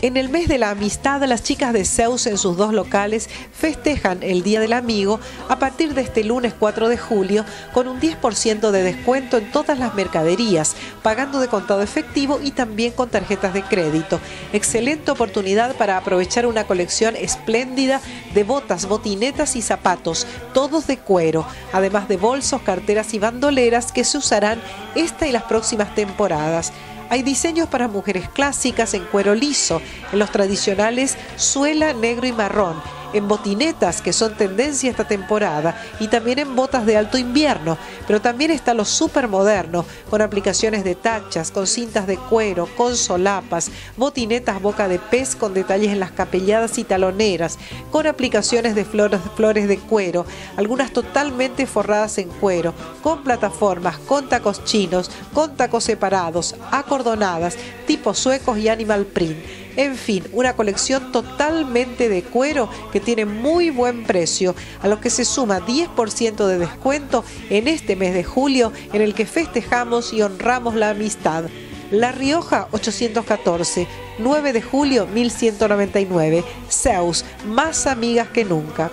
En el mes de la amistad, las chicas de Zeus en sus dos locales festejan el Día del Amigo a partir de este lunes 4 de julio con un 10% de descuento en todas las mercaderías, pagando de contado efectivo y también con tarjetas de crédito. Excelente oportunidad para aprovechar una colección espléndida de botas, botinetas y zapatos, todos de cuero, además de bolsos, carteras y bandoleras que se usarán esta y las próximas temporadas. Hay diseños para mujeres clásicas en cuero liso, en los tradicionales suela negro y marrón en botinetas, que son tendencia esta temporada, y también en botas de alto invierno. Pero también está lo súper moderno, con aplicaciones de tachas, con cintas de cuero, con solapas, botinetas boca de pez con detalles en las capelladas y taloneras, con aplicaciones de flores, flores de cuero, algunas totalmente forradas en cuero, con plataformas, con tacos chinos, con tacos separados, acordonadas, tipos suecos y animal print. En fin, una colección totalmente de cuero que tiene muy buen precio, a lo que se suma 10% de descuento en este mes de julio en el que festejamos y honramos la amistad. La Rioja 814, 9 de julio 1199. Zeus, más amigas que nunca.